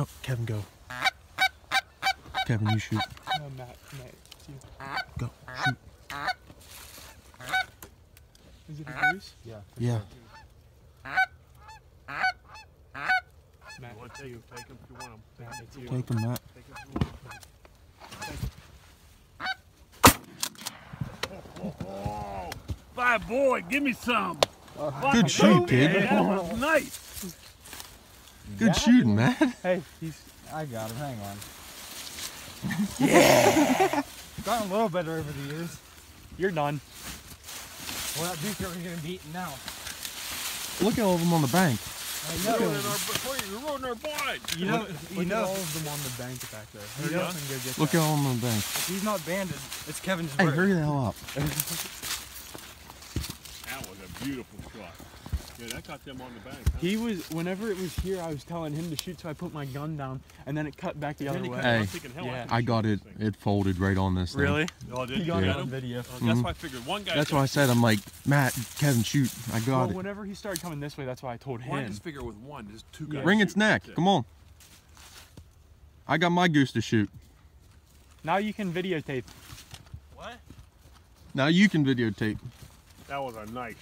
Oh, Kevin, go. Kevin, you shoot. No, Matt. Matt. It's you. Go. Shoot. Is it a goose? Yeah. Yeah. Matt, want it's to take you. take him if you want him. Matt, it's you. Take him, Matt. Take him if you want him. Oh, oh, oh, Bye, boy, give me some. Fucking Good shoot, A, kid. man, That was nice. Good shooting, man. Hey, he's. I got him. Hang on. Yeah. Gotten a little better over the years. You're done. Well, that beaker we're gonna beat now. Look at all of them on the bank. I You're know. you're ruining our blind. You know. Look You at know. all of them on the bank back there. Hurry Yeah. up and go get Look that. at all of them on the bank. If he's not banded, it's Kevin's Hey, bird. hurry the hell up. That was a beautiful shot. Yeah, that got them on the bank. Huh? He was, whenever it was here, I was telling him to shoot, so I put my gun down, and then it cut back the Then other way. Hey. I'm thinking, Yeah. can I got it. It folded right on this thing. Really? Oh, did He got get it on video. Mhm. That's why I figured one guy. That's why I said I'm like, Matt, Kevin, shoot. I Well, got it. whenever he started coming this way, that's why I told him. Why him. just figure with one? There's two Yeah. guys. Wring its neck. Come on. I got my goose to shoot. Now you can videotape. What? Now you can videotape. That was a nice